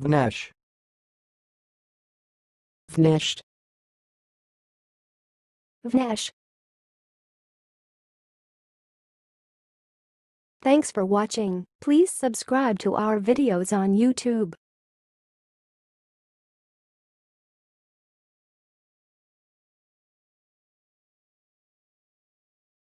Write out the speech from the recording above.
Vnesh. Vnesht. Vnesh. Thanks for watching. Please subscribe to our videos on YouTube.